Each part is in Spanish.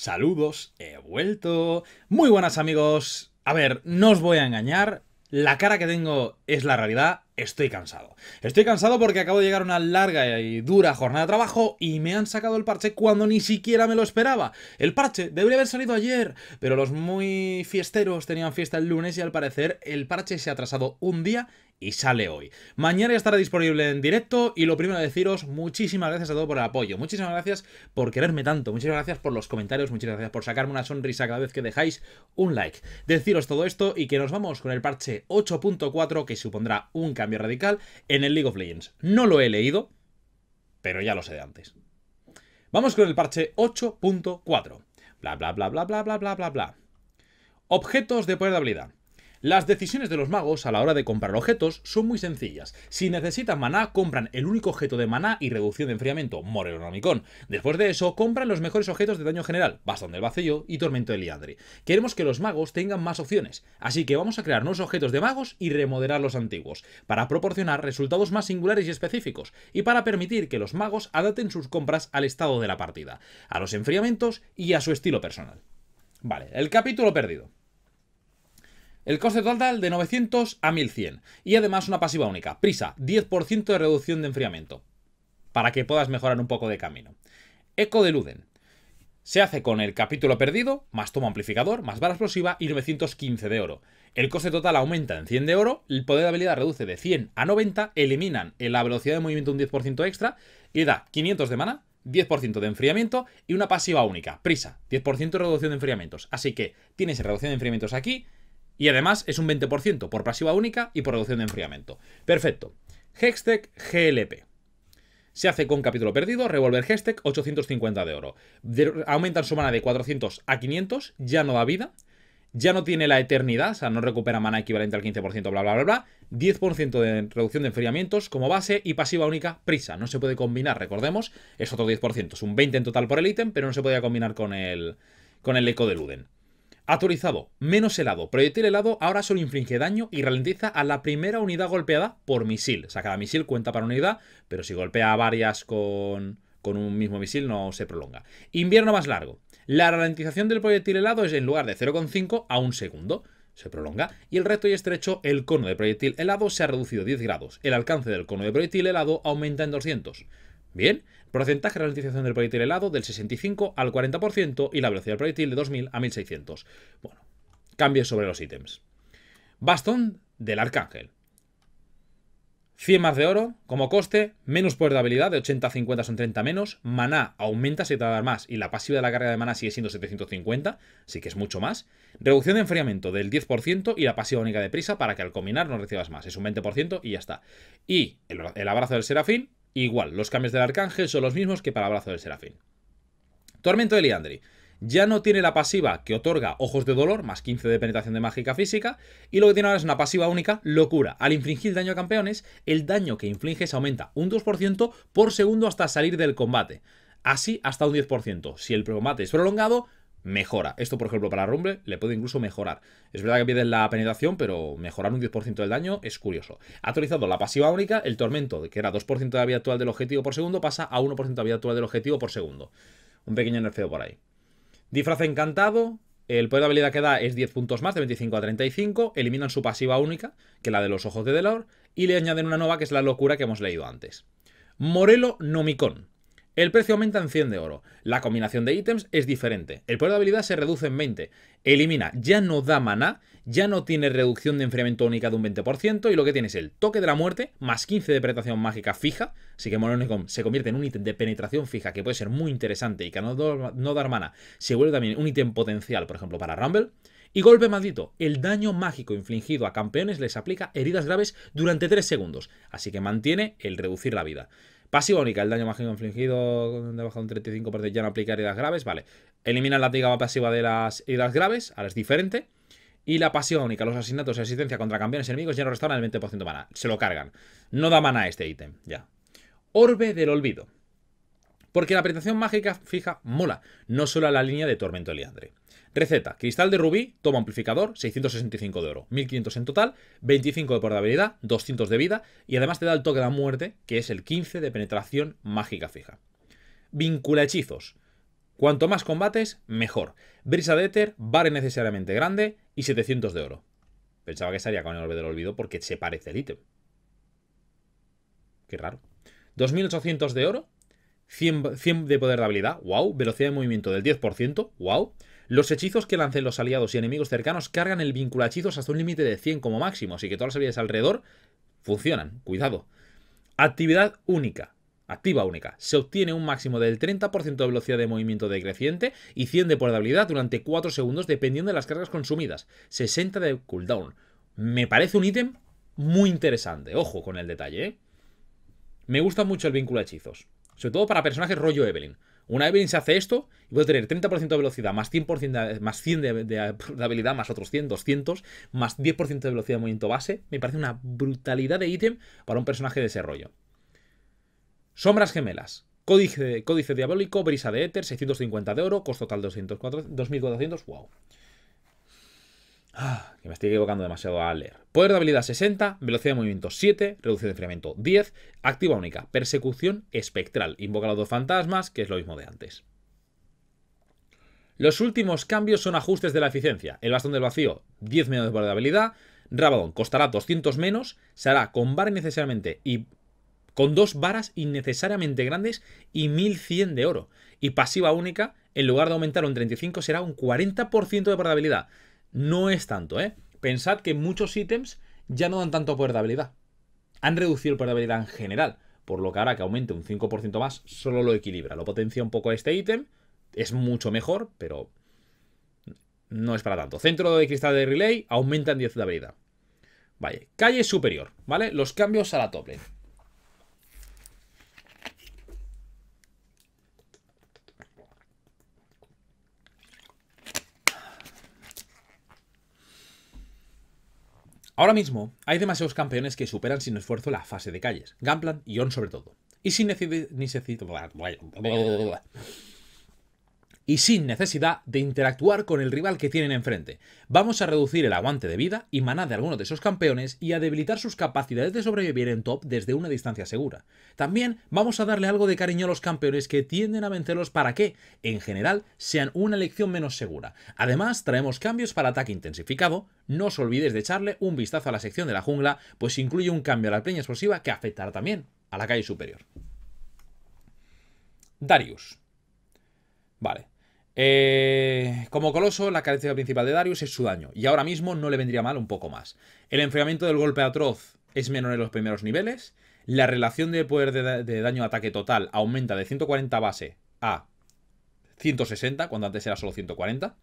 Saludos, he vuelto. Muy buenas amigos. A ver, no os voy a engañar. La cara que tengo es la realidad. Estoy cansado. Estoy cansado porque acabo de llegar a una larga y dura jornada de trabajo y me han sacado el parche cuando ni siquiera me lo esperaba. El parche debería haber salido ayer, pero los muy fiesteros tenían fiesta el lunes y al parecer el parche se ha atrasado un día y sale hoy. Mañana estará disponible en directo y lo primero deciros, muchísimas gracias a todos por el apoyo, muchísimas gracias por quererme tanto, muchísimas gracias por los comentarios, muchísimas gracias por sacarme una sonrisa cada vez que dejáis un like. Deciros todo esto y que nos vamos con el parche 8.4 que supondrá un cambio radical en el League of Legends. No lo he leído, pero ya lo sé de antes. Vamos con el parche 8.4. Bla bla bla bla bla bla bla bla bla. Objetos de poder de habilidad. Las decisiones de los magos a la hora de comprar objetos son muy sencillas. Si necesitan maná, compran el único objeto de maná y reducción de enfriamiento, Morelonomicon. Después de eso, compran los mejores objetos de daño general, Bastón del Vacío y Tormento de Liandri. Queremos que los magos tengan más opciones, así que vamos a crear nuevos objetos de magos y remodelar los antiguos, para proporcionar resultados más singulares y específicos, y para permitir que los magos adapten sus compras al estado de la partida, a los enfriamientos y a su estilo personal. Vale, el capítulo perdido. El coste total de 900 a 1100. Y además una pasiva única. Prisa, 10% de reducción de enfriamiento. Para que puedas mejorar un poco de camino. Eco de Luden. Se hace con el capítulo perdido, más toma amplificador, más bala explosiva y 915 de oro. El coste total aumenta en 100 de oro, el poder de habilidad reduce de 100 a 90, eliminan en la velocidad de movimiento un 10% extra y da 500 de mana, 10% de enfriamiento y una pasiva única, prisa, 10% de reducción de enfriamientos. Así que tienes reducción de enfriamientos aquí y además es un 20% por pasiva única y por reducción de enfriamiento. Perfecto. Hextech GLP. Se hace con capítulo perdido, Revolver Hextech 850 de oro. aumentan su mana de 400 a 500, ya no da vida. Ya no tiene la eternidad, o sea, no recupera mana equivalente al 15%, bla, bla, bla, bla. 10% de reducción de enfriamientos como base y pasiva única, prisa. No se puede combinar, recordemos, es otro 10%. Es un 20 en total por el ítem, pero no se podía combinar con el, con el eco de Luden. Autorizado, menos helado. Proyectil helado ahora solo inflige daño y ralentiza a la primera unidad golpeada por misil. O sea, cada misil cuenta para unidad, pero si golpea varias con, con un mismo misil no se prolonga. Invierno más largo. La ralentización del proyectil helado es en lugar de 0,5 a un segundo. Se prolonga. Y el recto y estrecho, el cono de proyectil helado se ha reducido 10 grados. El alcance del cono de proyectil helado aumenta en 200. Bien, porcentaje de ralentización del proyectil helado del 65 al 40% y la velocidad del proyectil de 2000 a 1600. Bueno, cambios sobre los ítems. Bastón del Arcángel. 100 más de oro, como coste, menos poder de habilidad, de 80 a 50 son 30 menos, maná aumenta si te dar más y la pasiva de la carga de maná sigue siendo 750, así que es mucho más. Reducción de enfriamiento del 10% y la pasiva única de prisa para que al combinar no recibas más, es un 20% y ya está. Y el abrazo del serafín, Igual, los cambios del arcángel son los mismos que para brazo del serafín. Tormento de Liandri. Ya no tiene la pasiva que otorga ojos de dolor, más 15 de penetración de mágica física, y lo que tiene ahora es una pasiva única, locura. Al infligir daño a campeones, el daño que infliges aumenta un 2% por segundo hasta salir del combate. Así hasta un 10%. Si el combate es prolongado, mejora. Esto, por ejemplo, para Rumble le puede incluso mejorar. Es verdad que pierde la penetración, pero mejorar un 10% del daño es curioso. Ha actualizado la pasiva única, el tormento, que era 2% de vida actual del objetivo por segundo, pasa a 1% de vida actual del objetivo por segundo. Un pequeño nerfeo por ahí. Disfraz encantado. El poder de habilidad que da es 10 puntos más, de 25 a 35. Eliminan su pasiva única, que es la de los ojos de Delor. Y le añaden una nueva, que es la locura que hemos leído antes. Morelo Nomicon. El precio aumenta en 100 de oro. La combinación de ítems es diferente. El poder de habilidad se reduce en 20. Elimina, ya no da maná, ya no tiene reducción de enfriamiento única de un 20% y lo que tiene es el toque de la muerte más 15 de penetración mágica fija. Así que Mononicom se convierte en un ítem de penetración fija que puede ser muy interesante y que no, no dar mana se vuelve también un ítem potencial, por ejemplo, para Rumble. Y golpe maldito, el daño mágico infligido a campeones les aplica heridas graves durante 3 segundos, así que mantiene el reducir la vida. Pasiva única, el daño mágico infligido de baja un 35% ya no aplica heridas graves, vale. Elimina la tiga pasiva de las heridas graves, ahora es diferente. Y la pasiva única, los asesinatos y asistencia contra campeones enemigos ya no restauran el 20% de mana. Se lo cargan. No da mana este ítem, ya. Orbe del olvido. Porque la presentación mágica fija mola, no solo a la línea de Tormento Liandre. Receta, cristal de rubí, toma amplificador, 665 de oro, 1500 en total, 25 de portabilidad, 200 de vida y además te da el toque de la muerte, que es el 15 de penetración mágica fija. Vincula hechizos. Cuanto más combates, mejor. Brisa de éter, vale necesariamente grande y 700 de oro. Pensaba que estaría con el olvido del olvido porque se parece el ítem. Qué raro. 2800 de oro, 100, 100, de poder de habilidad, wow. Velocidad de movimiento del 10%, wow. Los hechizos que lancen los aliados y enemigos cercanos cargan el vínculo a hechizos hasta un límite de 100 como máximo, así que todas las habilidades alrededor funcionan, cuidado. Actividad única, activa única. Se obtiene un máximo del 30% de velocidad de movimiento decreciente y 100 de poder de habilidad durante 4 segundos dependiendo de las cargas consumidas. 60 de cooldown. Me parece un ítem muy interesante, ojo con el detalle, ¿eh? Me gusta mucho el vínculo a hechizos. Sobre todo para personajes rollo Evelyn. Una Evelyn se hace esto y puede tener 30% de velocidad, más 100%, de, más 100 de, de, habilidad, más otros 100, 200, más 10% de velocidad de movimiento base. Me parece una brutalidad de ítem para un personaje de ese rollo. Sombras gemelas. Códice, códice diabólico, brisa de éter, 650 de oro, costo total 204, 2400. Wow. Ah, que me estoy equivocando demasiado al leer. Poder de habilidad 60, velocidad de movimiento 7, reducción de enfriamiento 10, activa única, persecución espectral, invoca a los dos fantasmas, que es lo mismo de antes. Los últimos cambios son ajustes de la eficiencia. El bastón del vacío, 10 menos de poder de habilidad. Rabadon costará 200 menos, se hará con vara innecesariamente y con dos varas innecesariamente grandes y 1100 de oro. Y pasiva única, en lugar de aumentar un 35, será un 40% de habilidad. No es tanto, ¿eh? Pensad que muchos ítems ya no dan tanto poder de habilidad. Han reducido el poder de habilidad en general, por lo que ahora que aumente un 5% más, solo lo equilibra. Lo potencia un poco este ítem, es mucho mejor, pero no es para tanto. Centro de cristal de relay aumenta en 10 de habilidad. Vale, calle superior, ¿vale? Los cambios a la top lane. Ahora mismo hay demasiados campeones que superan sin esfuerzo la fase de calles, Gamplan y On sobre todo. Y sin necesidad y sin necesidad de interactuar con el rival que tienen enfrente. Vamos a reducir el aguante de vida y maná de algunos de esos campeones y a debilitar sus capacidades de sobrevivir en top desde una distancia segura. También vamos a darle algo de cariño a los campeones que tienden a vencerlos para que, en general, sean una elección menos segura. Además, traemos cambios para ataque intensificado. No os olvidéis de echarle un vistazo a la sección de la jungla, pues incluye un cambio a la peña explosiva que afectará también a la calle superior. Darius. Vale. Eh, como coloso, la característica principal de Darius es su daño, y ahora mismo no le vendría mal un poco más. El enfriamiento del golpe atroz es menor en los primeros niveles, la relación de poder de, de daño ataque total aumenta de 140 base a 160, cuando antes era solo 140.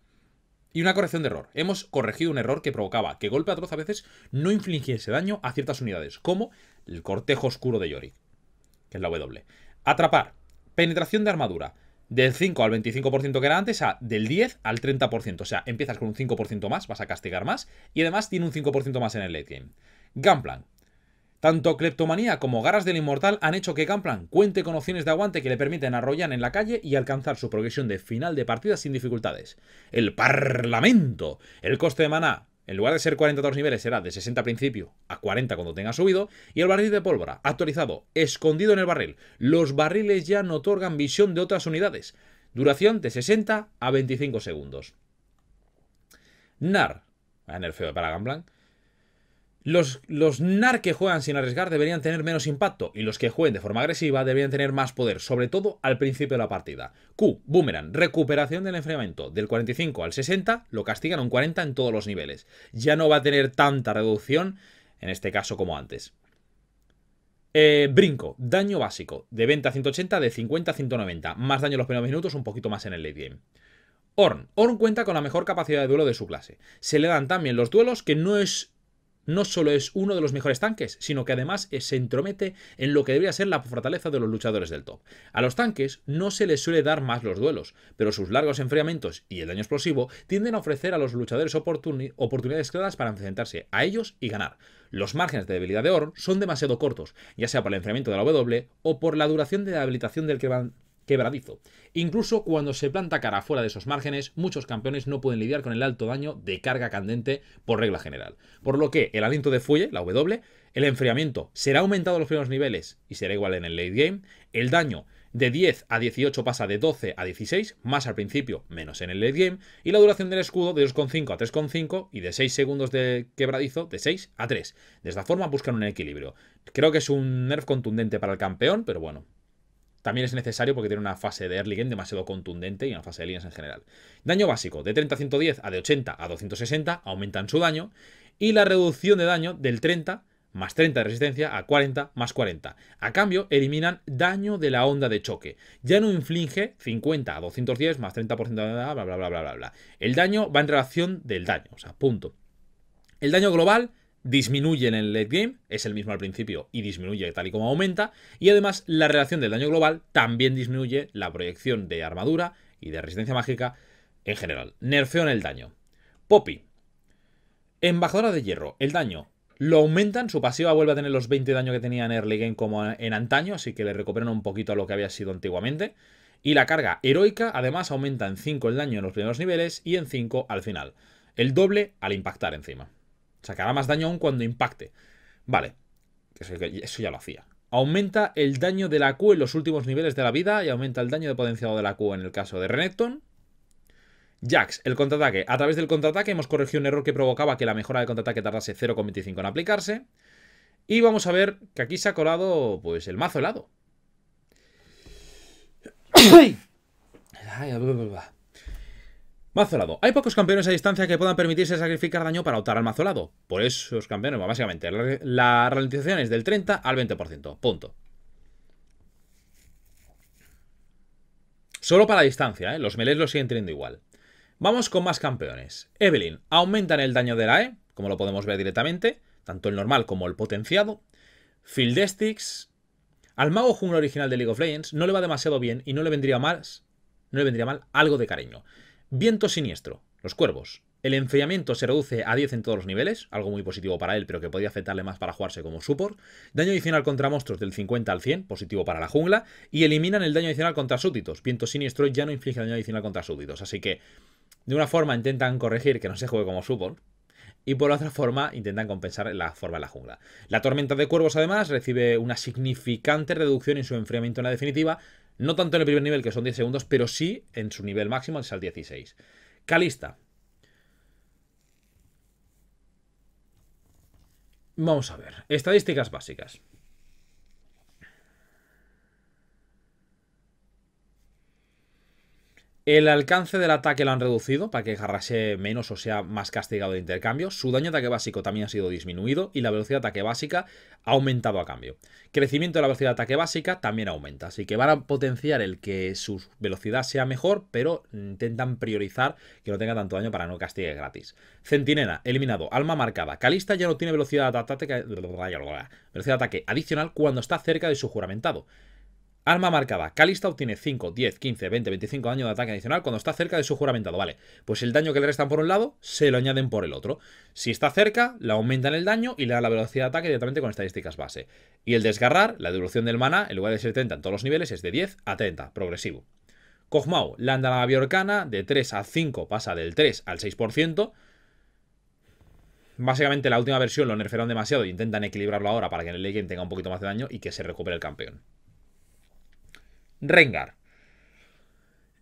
Y una corrección de error. Hemos corregido un error que provocaba que golpe atroz a veces no infligiese daño a ciertas unidades, como el cortejo oscuro de Yorick, que es la W. Atrapar. Penetración de armadura del 5 al 25% que era antes a del 10 al 30%. O sea, empiezas con un 5% más, vas a castigar más. Y además tiene un 5% más en el late game. Gunplan. Tanto Kleptomanía como Garras del Inmortal han hecho que Gunplan cuente con opciones de aguante que le permiten arrollar en la calle y alcanzar su progresión de final de partida sin dificultades. El Parlamento. El coste de maná en lugar de ser 42 niveles, será de 60 al principio a 40 cuando tenga subido. Y el barril de pólvora, actualizado, escondido en el barril. Los barriles ya no otorgan visión de otras unidades. Duración de 60 a 25 segundos. NAR, en el feo para Gamblan. Los, los, NAR que juegan sin arriesgar deberían tener menos impacto y los que jueguen de forma agresiva deberían tener más poder, sobre todo al principio de la partida. Q, Boomerang, recuperación del enfriamiento. Del 45 al 60 lo castigan un 40 en todos los niveles. Ya no va a tener tanta reducción en este caso como antes. Eh, brinco, daño básico, de 20 a 180, de 50 a 190. Más daño en los primeros minutos, un poquito más en el late game. Orn. Orn cuenta con la mejor capacidad de duelo de su clase. Se le dan también los duelos que no es no solo es uno de los mejores tanques, sino que además se entromete en lo que debería ser la fortaleza de los luchadores del top. A los tanques no se les suele dar más los duelos, pero sus largos enfriamientos y el daño explosivo tienden a ofrecer a los luchadores oportunidades claras para enfrentarse a ellos y ganar. Los márgenes de debilidad de Orn son demasiado cortos, ya sea por el enfriamiento de la W o por la duración de la habilitación del quebradizo. Incluso cuando se planta cara fuera de esos márgenes, muchos campeones no pueden lidiar con el alto daño de carga candente por regla general. Por lo que el aliento de fuelle, la W, el enfriamiento será aumentado en los primeros niveles y será igual en el late game, el daño De 10 a 18 pasa de 12 a 16, más al principio, menos en el late game. Y la duración del escudo de 2,5 a 3,5 y de 6 segundos de quebradizo de 6 a 3. De esta forma buscan un equilibrio. Creo que es un nerf contundente para el campeón, pero bueno, también es necesario porque tiene una fase de early game demasiado contundente y una fase de líneas en general. Daño básico, de 30 a 110 a de 80 a 260, aumentan su daño. Y la reducción de daño del 30 más 30 de resistencia a 40 más 40. A cambio, eliminan daño de la onda de choque. Ya no inflige 50 a 210 más 30% de bla bla bla bla bla bla. El daño va en relación del daño, o sea, punto. El daño global disminuye en el late game, es el mismo al principio y disminuye tal y como aumenta, y además la relación del daño global también disminuye la proyección de armadura y de resistencia mágica en general. Nerfeo en el daño. Poppy. Embajadora de hierro. El daño lo aumentan, su pasiva vuelve a tener los 20 de daño que tenía en early game como en antaño, así que le recuperan un poquito a lo que había sido antiguamente. Y la carga heroica además aumenta en 5 el daño en los primeros niveles y en 5 al final. El doble al impactar encima. Sacará más daño aún cuando impacte. Vale, eso ya lo hacía. Aumenta el daño de la Q en los últimos niveles de la vida y aumenta el daño de potenciado de la Q en el caso de Renekton. Jax, el contraataque. A través del contraataque hemos corregido un error que provocaba que la mejora de contraataque tardase 0,25 en aplicarse. Y vamos a ver que aquí se ha colado pues el mazo helado. Mazolado. Hay pocos campeones a distancia que puedan permitirse sacrificar daño para optar al mazolado. Por esos campeones, básicamente, la ralentización es del 30 al 20%. Punto. Solo para distancia, ¿eh? los melees lo siguen teniendo igual. Vamos con más campeones. Evelyn, aumentan el daño de la E, como lo podemos ver directamente, tanto el normal como el potenciado. Fieldestics. Al mago jungla original de League of Legends no le va demasiado bien y no le vendría más, no le vendría mal algo de cariño. Viento siniestro. Los cuervos. El enfriamiento se reduce a 10 en todos los niveles, algo muy positivo para él, pero que podría afectarle más para jugarse como support. Daño adicional contra monstruos del 50 al 100, positivo para la jungla. Y eliminan el daño adicional contra súbditos. Viento siniestro ya no inflige daño adicional contra súbditos. Así que, de una forma, intentan corregir que no se juegue como support. Y por otra forma, intentan compensar la forma de la jungla. La tormenta de cuervos, además, recibe una significante reducción en su enfriamiento en la definitiva, no tanto en el primer nivel, que son 10 segundos, pero sí en su nivel máximo, es al 16. Calista. Vamos a ver. Estadísticas básicas. El alcance del ataque lo han reducido para que jarrase menos o sea más castigado de intercambio. Su daño de ataque básico también ha sido disminuido y la velocidad de ataque básica ha aumentado a cambio. Crecimiento de la velocidad de ataque básica también aumenta. Así que van a potenciar el que su velocidad sea mejor, pero intentan priorizar que no tenga tanto daño para no castigue gratis. Centinela, eliminado. Alma marcada. Calista ya no tiene velocidad de ataque, velocidad de ataque adicional cuando está cerca de su juramentado. Arma marcada. Calista obtiene 5, 10, 15, 20, 25 daño de ataque adicional cuando está cerca de su juramentado. Vale, pues el daño que le restan por un lado se lo añaden por el otro. Si está cerca, le aumentan el daño y le dan la velocidad de ataque directamente con estadísticas base. Y el desgarrar, la devolución del mana, en lugar de ser 30 en todos los niveles, es de 10 a 30, progresivo. Kog'Maw, la andalava biorcana, de 3 a 5 pasa del 3 al 6%. Básicamente la última versión lo nerfearon demasiado e intentan equilibrarlo ahora para que en el late tenga un poquito más de daño y que se recupere el campeón. Rengar.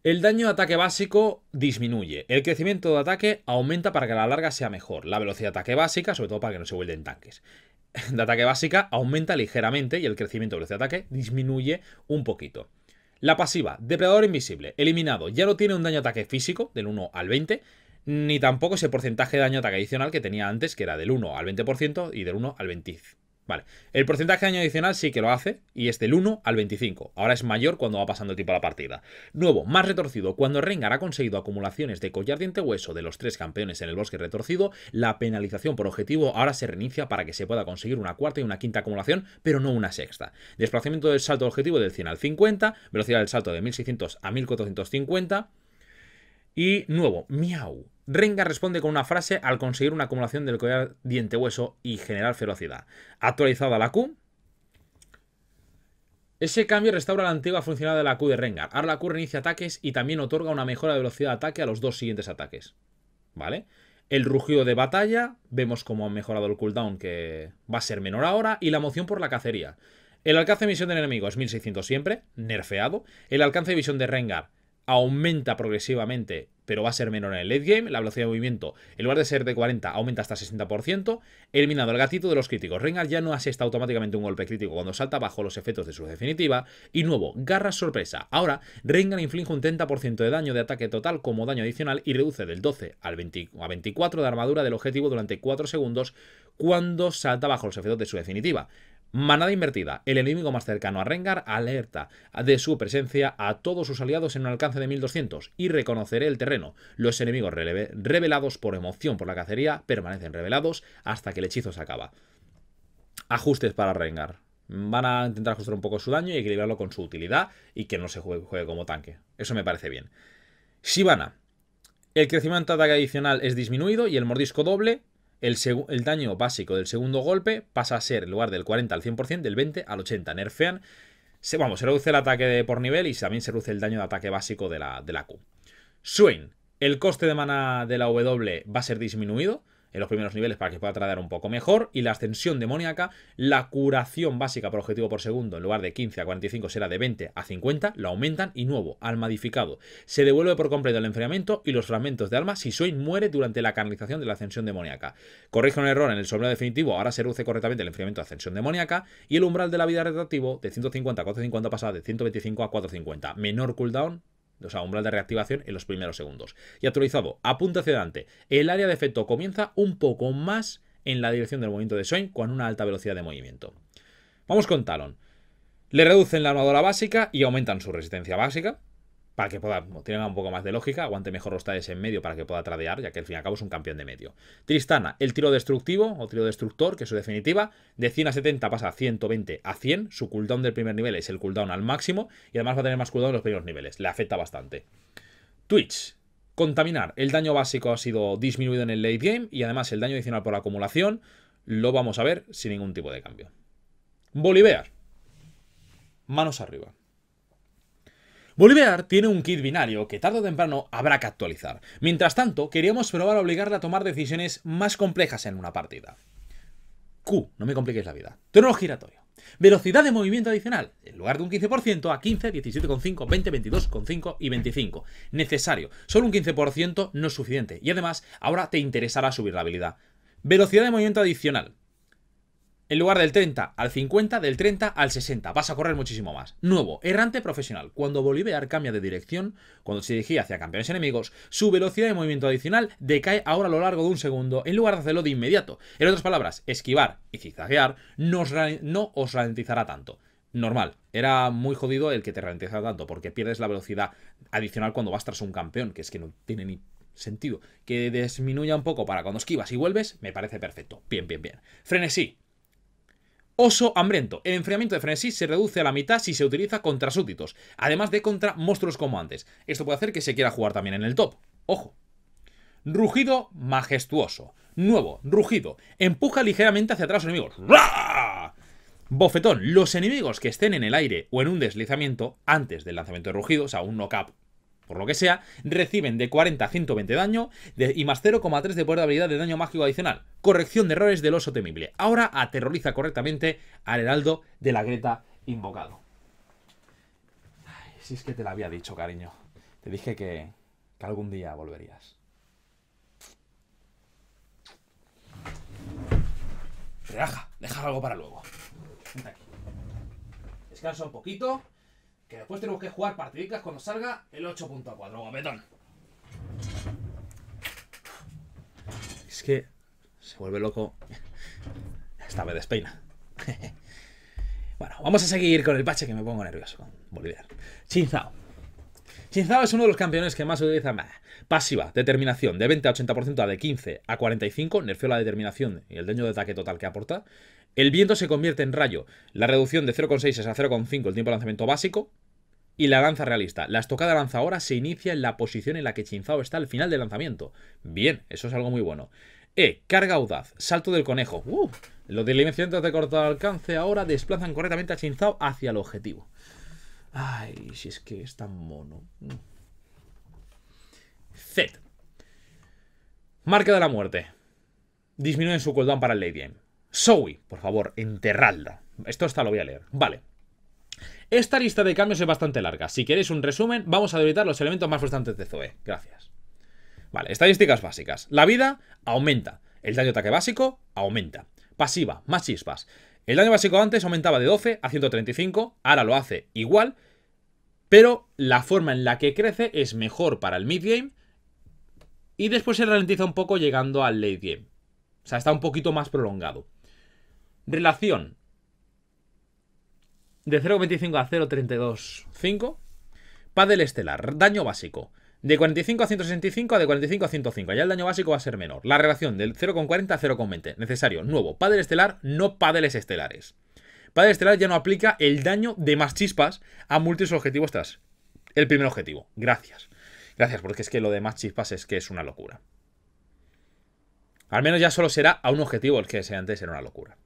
El daño de ataque básico disminuye. El crecimiento de ataque aumenta para que la larga sea mejor. La velocidad de ataque básica, sobre todo para que no se vuelven tanques. De ataque básica aumenta ligeramente y el crecimiento de velocidad de ataque disminuye un poquito. La pasiva, depredador invisible, eliminado. Ya no tiene un daño de ataque físico del 1 al 20, ni tampoco ese porcentaje de daño de ataque adicional que tenía antes, que era del 1 al 20% y del 1 al 25%. Vale, el porcentaje de daño adicional sí que lo hace y es del 1 al 25. Ahora es mayor cuando va pasando el tiempo de la partida. Nuevo, más retorcido. Cuando Rengar ha conseguido acumulaciones de collar diente hueso de los tres campeones en el bosque retorcido, la penalización por objetivo ahora se reinicia para que se pueda conseguir una cuarta y una quinta acumulación, pero no una sexta. Desplazamiento del salto objetivo del 100 al 50, velocidad del salto de 1600 a 1450. Y nuevo, miau. Rengar responde con una frase al conseguir una acumulación del collar diente hueso y generar ferocidad. Actualizada la Q. Ese cambio restaura la antigua funcionalidad de la Q de Rengar. Ahora la Q reinicia ataques y también otorga una mejora de velocidad de ataque a los dos siguientes ataques. ¿Vale? El rugido de batalla, vemos cómo ha mejorado el cooldown que va a ser menor ahora, y la moción por la cacería. El alcance de visión del enemigo es 1600 siempre, nerfeado. El alcance de visión de Rengar aumenta progresivamente, pero va a ser menor en el late game. La velocidad de movimiento, en lugar de ser de 40, aumenta hasta 60%. Eliminado el gatito de los críticos. Rengar ya no asesta automáticamente un golpe crítico cuando salta bajo los efectos de su definitiva. Y nuevo, garra sorpresa. Ahora, Rengar inflige un 30% de daño de ataque total como daño adicional y reduce del 12 al 20, a 24 de armadura del objetivo durante 4 segundos cuando salta bajo los efectos de su definitiva. Manada invertida. El enemigo más cercano a Rengar alerta de su presencia a todos sus aliados en un alcance de 1200 y reconoceré el terreno. Los enemigos revelados por emoción por la cacería permanecen revelados hasta que el hechizo se acaba. Ajustes para Rengar. Van a intentar ajustar un poco su daño y equilibrarlo con su utilidad y que no se juegue, juegue como tanque. Eso me parece bien. Shivana. El crecimiento de ataque adicional es disminuido y el mordisco doble el, daño básico del segundo golpe pasa a ser, en lugar del 40 al 100%, del 20 al 80. Nerfean, se, vamos, se reduce el ataque por nivel y también se reduce el daño de ataque básico de la, de la Q. Swain, el coste de mana de la W va a ser disminuido en los primeros niveles para que pueda tradear un poco mejor. Y la ascensión demoníaca, la curación básica por objetivo por segundo, en lugar de 15 a 45 será de 20 a 50, lo aumentan. Y nuevo, al modificado, se devuelve por completo el enfriamiento y los fragmentos de alma si Swain muere durante la canalización de la ascensión demoníaca. Corrige un error en el sombrero definitivo, ahora se reduce correctamente el enfriamiento de ascensión demoníaca. Y el umbral de la vida retroactivo de 150 a 450 pasa de 125 a 450. Menor cooldown o sea, umbral de reactivación en los primeros segundos. Y actualizado, apunta hacia adelante. El área de efecto comienza un poco más en la dirección del movimiento de Swain con una alta velocidad de movimiento. Vamos con Talon. Le reducen la armadura básica y aumentan su resistencia básica para que pueda, tenga un poco más de lógica, aguante mejor los tales en medio para que pueda tradear, ya que al fin y al cabo es un campeón de medio. Tristana, el tiro destructivo o tiro destructor, que es su definitiva, de 100 a 70 pasa a 120 a 100, su cooldown del primer nivel es el cooldown al máximo y además va a tener más cooldown en los primeros niveles, le afecta bastante. Twitch, contaminar, el daño básico ha sido disminuido en el late game y además el daño adicional por acumulación lo vamos a ver sin ningún tipo de cambio. Bolivar, manos arriba. Bolivar tiene un kit binario que tarde o temprano habrá que actualizar. Mientras tanto, queríamos probar a obligarle a tomar decisiones más complejas en una partida. Q, no me compliquéis la vida. Tono giratorio. Velocidad de movimiento adicional. En lugar de un 15% a 15, 17,5, 20, 22,5 y 25. Necesario. Solo un 15% no es suficiente. Y además, ahora te interesará subir la habilidad. Velocidad de movimiento adicional en lugar del 30 al 50, del 30 al 60. Vas a correr muchísimo más. Nuevo, errante profesional. Cuando Bolivar cambia de dirección, cuando se dirigía hacia campeones enemigos, su velocidad de movimiento adicional decae ahora a lo largo de un segundo en lugar de hacerlo de inmediato. En otras palabras, esquivar y zigzaguear no os ralentizará tanto. Normal, era muy jodido el que te ralentizara tanto, porque pierdes la velocidad adicional cuando vas tras un campeón, que es que no tiene ni sentido. Que disminuya un poco para cuando esquivas y vuelves, me parece perfecto. Bien, bien, bien. Frenesí, Oso hambriento. El enfriamiento de frenesí se reduce a la mitad si se utiliza contra súbditos, además de contra monstruos como antes. Esto puede hacer que se quiera jugar también en el top. Ojo. Rugido majestuoso. Nuevo, rugido. Empuja ligeramente hacia atrás a los enemigos. Bofetón. Los enemigos que estén en el aire o en un deslizamiento antes del lanzamiento de rugido, o sea, un knock-up por lo que sea, reciben de 40 a 120 daño y más 0,3 de poder de habilidad de daño mágico adicional. Corrección de errores del oso temible. Ahora aterroriza correctamente al heraldo de la Greta invocado. si es que te lo había dicho, cariño. Te dije que, que algún día volverías. Relaja, deja algo para luego. aquí. Descansa un poquito que después tenemos que jugar partidicas cuando salga el 8.4, guapetón. Es que se vuelve loco. Esta vez despeina. bueno, vamos a seguir con el bache que me pongo nervioso con Bolívar. Chinzao. Chinzao es uno de los campeones que más utiliza pasiva, determinación, de 20 a 80% a de 15 a 45, nerfeo la determinación y el daño de ataque total que aporta. El viento se convierte en rayo. La reducción de 0,6 es a 0,5 el tiempo de lanzamiento básico. Y la lanza realista. La estocada lanza ahora se inicia en la posición en la que Chinzao está al final del lanzamiento. Bien, eso es algo muy bueno. E. Carga audaz. Salto del conejo. Uh, los dimensiones de corto alcance ahora desplazan correctamente a Chinzao hacia el objetivo. Ay, si es que es tan mono. Z. Marca de la muerte. Disminuyen su cooldown para el late game. Zoe, por favor, enterradla. Esto está lo voy a leer. Vale. Esta lista de cambios es bastante larga. Si queréis un resumen, vamos a debilitar los elementos más frustrantes de Zoe. Gracias. Vale, estadísticas básicas. La vida aumenta. El daño de ataque básico aumenta. Pasiva, más chispas. El daño básico antes aumentaba de 12 a 135, ahora lo hace igual, pero la forma en la que crece es mejor para el mid-game y después se ralentiza un poco llegando al late game. O sea, está un poquito más prolongado. Relación de 0.25 a 0.325. Padel estelar, daño básico. De 45 a 165 a de 45 a 105. Ya el daño básico va a ser menor. La relación del 0,40 a 0,20. Necesario. Nuevo. Padel estelar, no padeles estelares. Padel estelar ya no aplica el daño de más chispas a múltiples objetivos tras el primer objetivo. Gracias. Gracias, porque es que lo de más chispas es que es una locura. Al menos ya solo será a un objetivo el que antes era una locura.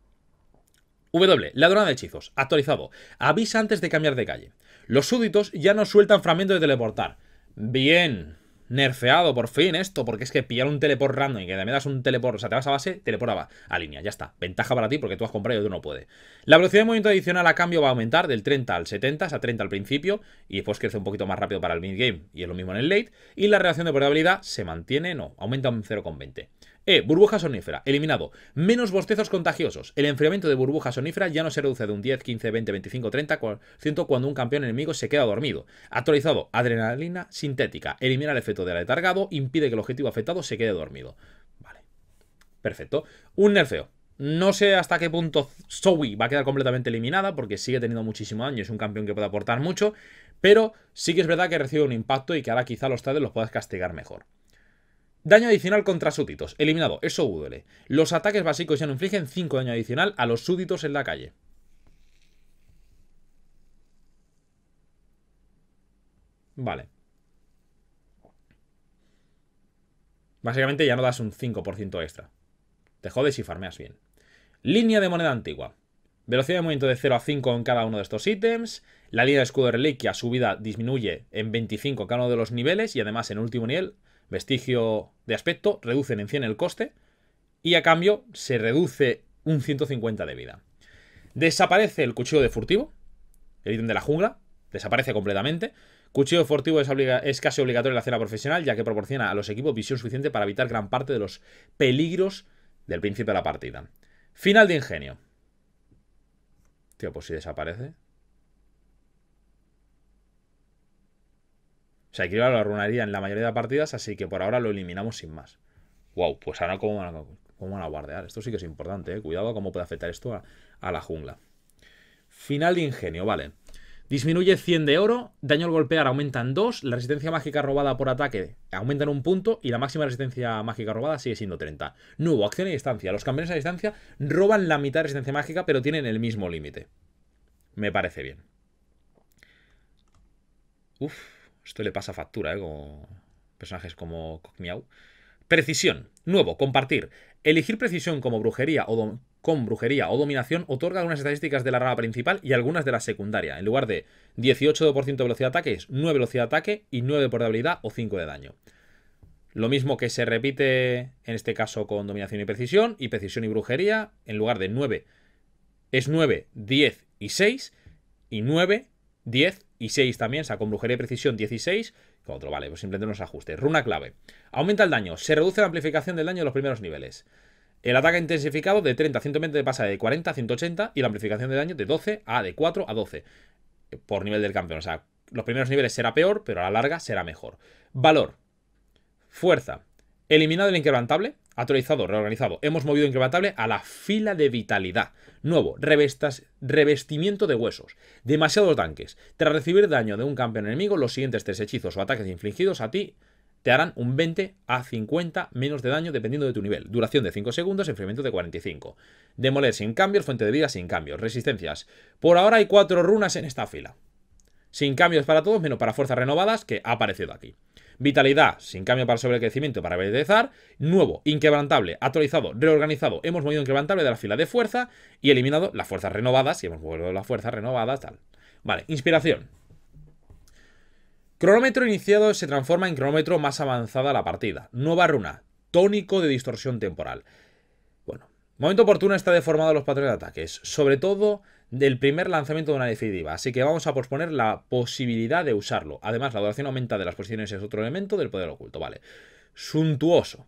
W. Ladrona de hechizos. Actualizado. Avisa antes de cambiar de calle. Los súbditos ya no sueltan fragmentos de teleportar. Bien. Nerfeado, por fin, esto, porque es que pillar un teleport random y que me das un teleport, o sea, te vas a base, teleporaba a línea, ya está. Ventaja para ti porque tú has comprado y tú no puedes. La velocidad de movimiento adicional a cambio va a aumentar del 30 al 70, o sea, 30 al principio, y después crece un poquito más rápido para el mid game, y es lo mismo en el late. Y la reacción de probabilidad se mantiene, no, aumenta un 0,20. E. Burbuja sonífera. Eliminado. Menos bostezos contagiosos. El enfriamiento de burbuja sonífera ya no se reduce de un 10, 15, 20, 25, 30% cuando un campeón enemigo se queda dormido. Actualizado. Adrenalina sintética. Elimina el efecto del aletargado. Impide que el objetivo afectado se quede dormido. Vale. Perfecto. Un nerfeo. No sé hasta qué punto Zoe va a quedar completamente eliminada porque sigue teniendo muchísimo daño. Es un campeón que puede aportar mucho. Pero sí que es verdad que recibe un impacto y que ahora quizá los tales los puedas castigar mejor. Daño adicional contra súbditos. Eliminado. Eso duele. Los ataques básicos ya no infligen 5 daño adicional a los súbditos en la calle. Vale. Básicamente ya no das un 5% extra. Te jodes y farmeas bien. Línea de moneda antigua. Velocidad de movimiento de 0 a 5 en cada uno de estos ítems. La línea de escudo de reliquia, su vida disminuye en 25 en cada uno de los niveles y además en último nivel vestigio de aspecto, reducen en 100 el coste y a cambio se reduce un 150 de vida. Desaparece el cuchillo de furtivo, el ítem de la jungla, desaparece completamente. Cuchillo furtivo es, es, casi obligatorio en la cena profesional, ya que proporciona a los equipos visión suficiente para evitar gran parte de los peligros del principio de la partida. Final de ingenio. Tío, pues si desaparece. O sea, que lo arruinaría en la mayoría de partidas, así que por ahora lo eliminamos sin más. Wow, pues ahora cómo van a, cómo guardear. Esto sí que es importante, ¿eh? Cuidado cómo puede afectar esto a, a la jungla. Final de ingenio, vale. Disminuye 100 de oro, daño al golpear aumenta en 2, la resistencia mágica robada por ataque aumenta en un punto y la máxima resistencia mágica robada sigue siendo 30. Nuevo, acción a distancia. Los campeones a distancia roban la mitad de resistencia mágica pero tienen el mismo límite. Me parece bien. Uf. Esto le pasa factura, ¿eh? Como personajes como Cogmiau. Precisión. Nuevo, compartir. Elegir precisión como brujería o con brujería o dominación otorga algunas estadísticas de la rama principal y algunas de la secundaria. En lugar de 18% de velocidad de ataque es 9 velocidad de ataque y 9 por habilidad o 5 de daño. Lo mismo que se repite en este caso con dominación y precisión y precisión y brujería. En lugar de 9 es 9, 10 y 6 y 9, 10 y 6 también, con brujería y precisión 16, otro, vale, pues simplemente unos ajustes. Runa clave. Aumenta el daño, se reduce la amplificación del daño en los primeros niveles. El ataque intensificado de 30 a 120 pasa de 40 a 180 y la amplificación de daño de 12 a de 4 a 12 por nivel del campeón. O sea, los primeros niveles será peor, pero a la larga será mejor. Valor. Fuerza. Eliminado el inquebrantable. Actualizado, reorganizado. Hemos movido incrementable a la fila de vitalidad. Nuevo, revestas, revestimiento de huesos. Demasiados tanques. Tras recibir daño de un campeón enemigo, los siguientes tres hechizos o ataques infligidos a ti te harán un 20 a 50 menos de daño dependiendo de tu nivel. Duración de 5 segundos, enfriamiento de 45. Demoler sin cambios, fuente de vida sin cambios. Resistencias. Por ahora hay 4 runas en esta fila. Sin cambios para todos, menos para fuerzas renovadas, que ha aparecido aquí. Vitalidad, sin cambio para sobrecrecimiento para revitalizar. Nuevo, inquebrantable, actualizado, reorganizado. Hemos movido inquebrantable de la fila de fuerza y eliminado las fuerzas renovadas. Y hemos movido las fuerzas renovadas, tal. Vale, inspiración. Cronómetro iniciado se transforma en cronómetro más avanzada la partida. Nueva runa, tónico de distorsión temporal. Bueno, momento oportuno está deformado los patrones de ataques, sobre todo del primer lanzamiento de una definitiva, así que vamos a posponer la posibilidad de usarlo. Además, la duración aumenta de las posiciones es otro elemento del poder oculto, vale. Suntuoso.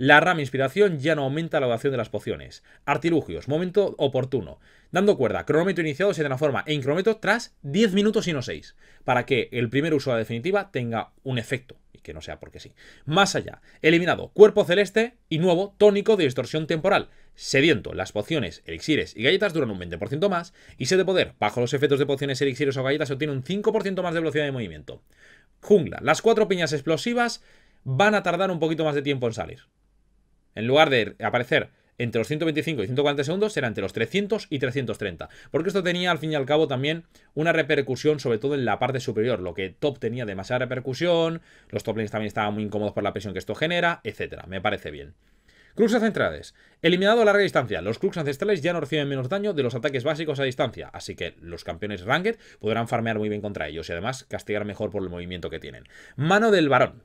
La rama inspiración ya no aumenta la duración de las pociones. Artilugios, momento oportuno. Dando cuerda, cronómetro iniciado se transforma en cronómetro tras 10 minutos y no 6, para que el primer uso de la definitiva tenga un efecto, y que no sea porque sí. Más allá, eliminado cuerpo celeste y nuevo tónico de distorsión temporal. Sediento, las pociones, elixires y galletas duran un 20% más, y sed de poder, bajo los efectos de pociones, elixires o galletas se obtiene un 5% más de velocidad de movimiento. Jungla, las cuatro piñas explosivas van a tardar un poquito más de tiempo en salir. En lugar de aparecer entre los 125 y 140 segundos, será entre los 300 y 330. Porque esto tenía al fin y al cabo también una repercusión, sobre todo en la parte superior. Lo que top tenía demasiada repercusión, los top lanes también estaban muy incómodos por la presión que esto genera, etcétera. Me parece bien. Crux centrales. Eliminado a larga distancia. Los Crux ancestrales ya no reciben menos daño de los ataques básicos a distancia, así que los campeones Ranked podrán farmear muy bien contra ellos y además castigar mejor por el movimiento que tienen. Mano del varón.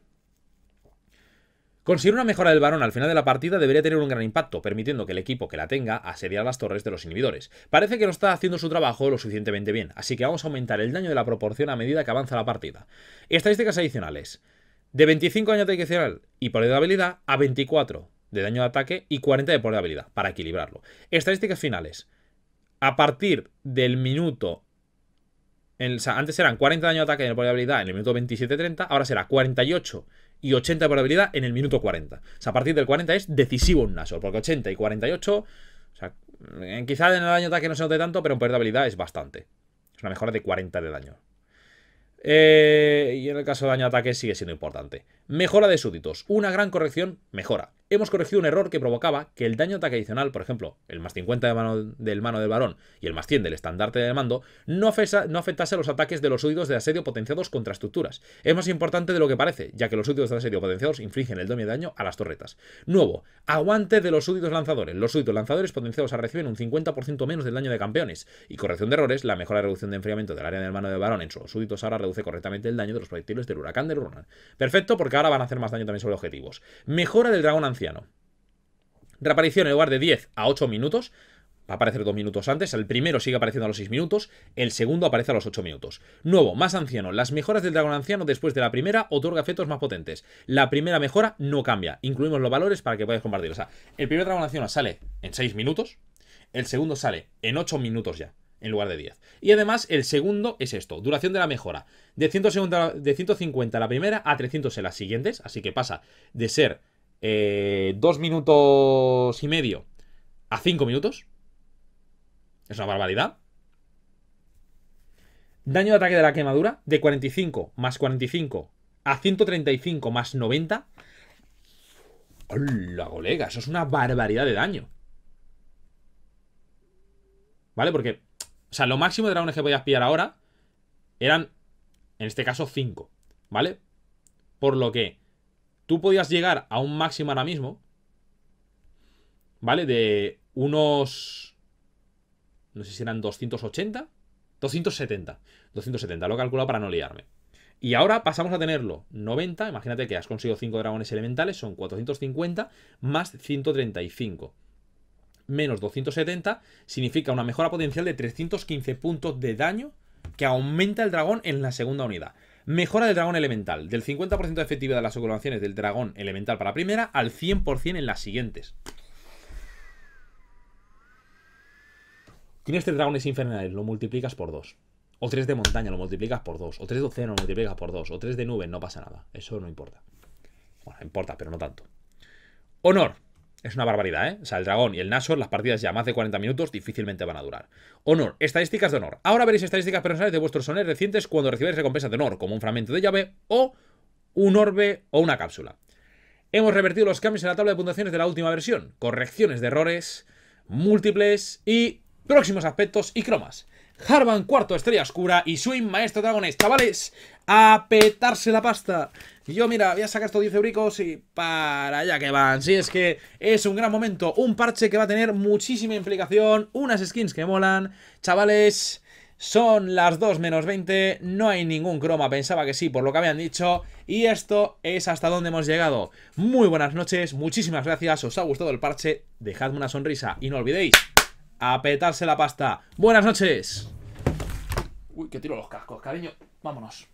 Conseguir una mejora del varón al final de la partida debería tener un gran impacto, permitiendo que el equipo que la tenga asediar las torres de los inhibidores. Parece que no está haciendo su trabajo lo suficientemente bien, así que vamos a aumentar el daño de la proporción a medida que avanza la partida. Estadísticas adicionales. De 25 daño de ataque adicional y poder de habilidad a 24 de daño de ataque y 40 de poder de habilidad, para equilibrarlo. Estadísticas finales. A partir del minuto antes eran 40 daño de ataque en el poder de habilidad en el minuto 27-30, ahora será 48 y 80 de probabilidad en el minuto 40. O sea, a partir del 40 es decisivo un Nashor, porque 80 y 48, o sea, quizá en el daño ataque no se note tanto, pero en habilidad es bastante. Es una mejora de 40 de daño. Eh, y en el caso de daño ataque sigue siendo importante. Mejora de súbditos. Una gran corrección, mejora hemos corregido un error que provocaba que el daño de ataque adicional, por ejemplo, el más 50 de mano, del mano del varón y el más 100 del estandarte de mando, no, afectase a los ataques de los súbditos de asedio potenciados contra estructuras. Es más importante de lo que parece, ya que los súbditos de asedio potenciados infligen el doble de daño a las torretas. Nuevo, aguante de los súbditos lanzadores. Los súbditos lanzadores potenciados reciben un 50% menos del daño de campeones. Y corrección de errores, la mejora de reducción de enfriamiento del área del mano del varón en sus súbditos ahora reduce correctamente el daño de los proyectiles del huracán de Ronan. Perfecto, porque ahora van a hacer más daño también sobre objetivos. Mejora del dragón anciano. Reaparición en lugar de 10 a 8 minutos. Va a aparecer 2 minutos antes. El primero sigue apareciendo a los 6 minutos. El segundo aparece a los 8 minutos. Nuevo, más anciano. Las mejoras del dragón anciano después de la primera otorga efectos más potentes. La primera mejora no cambia. Incluimos los valores para que podáis compartir. O sea, el primer dragón anciano sale en 6 minutos. El segundo sale en 8 minutos ya en lugar de 10. Y además, el segundo es esto, duración de la mejora. De, 150, de 150 la primera a 300 en las siguientes, así que pasa de ser eh, dos minutos y medio a cinco minutos. Es una barbaridad. Daño de ataque de la quemadura de 45 más 45 a 135 más 90. ¡Hola, colega! Eso es una barbaridad de daño. ¿Vale? Porque, o sea, lo máximo de dragones que podías pillar ahora eran, en este caso, 5. ¿Vale? Por lo que tú podías llegar a un máximo ahora mismo, ¿vale? De unos... No sé si eran 280. 270. 270, lo he calculado para no liarme. Y ahora pasamos a tenerlo 90. Imagínate que has conseguido 5 dragones elementales, son 450 más 135. Menos 270 significa una mejora potencial de 315 puntos de daño que aumenta el dragón en la segunda unidad. Mejora del dragón elemental, del 50% de efectividad de las oculaciones del dragón elemental para la primera al 100% en las siguientes. Tienes tres dragones infernales, lo multiplicas por 2. O tres de montaña, lo multiplicas por 2. O tres de océano, lo multiplicas por 2. O tres de nube, no pasa nada. Eso no importa. Bueno, importa, pero no tanto. Honor. Es una barbaridad, ¿eh? O sea, el dragón y el Nashor, las partidas ya más de 40 minutos difícilmente van a durar. Honor, estadísticas de honor. Ahora veréis estadísticas personales de vuestros honores recientes cuando recibáis recompensas de honor, como un fragmento de llave o un orbe o una cápsula. Hemos revertido los cambios en la tabla de puntuaciones de la última versión, correcciones de errores, múltiples y próximos aspectos y cromas. Harvan, cuarto estrella oscura y Swing, maestro dragones. Chavales, a petarse la pasta. yo, mira, voy a sacar estos 10 euricos y para allá que van. Si es que es un gran momento, un parche que va a tener muchísima implicación, unas skins que molan. Chavales, son las 2 menos 20, no hay ningún croma, pensaba que sí, por lo que habían dicho. Y esto es hasta donde hemos llegado. Muy buenas noches, muchísimas gracias, os ha gustado el parche, dejadme una sonrisa y no olvidéis a petarse la pasta. Buenas noches. Uy, que tiro los cascos, cariño. Vámonos.